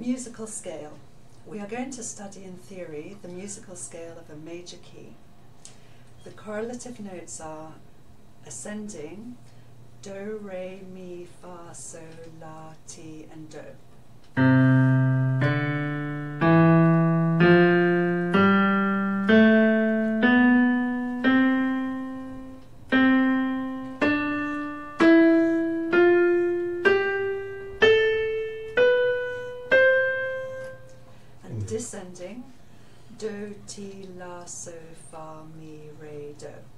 Musical scale. We are going to study in theory the musical scale of a major key. The correlative notes are ascending, do, re, mi, fa, sol, la, ti, and do. Descending, do, ti, la, so, fa, mi, re, do.